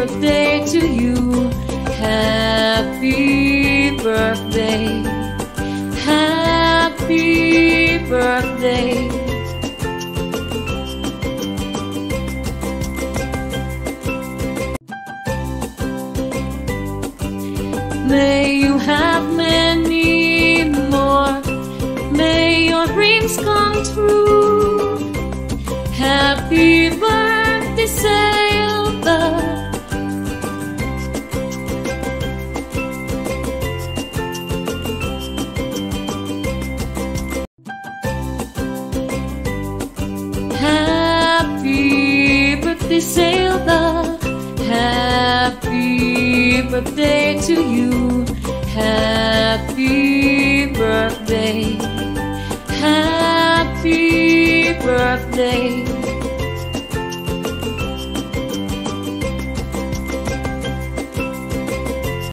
birthday to you. Happy birthday. Happy birthday. May you have many more. May your dreams come true. Happy birthday, Birthday, Selva. Happy birthday to you. Happy birthday. Happy birthday.